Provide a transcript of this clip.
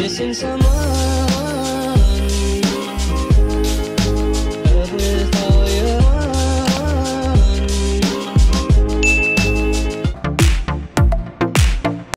Missing someone.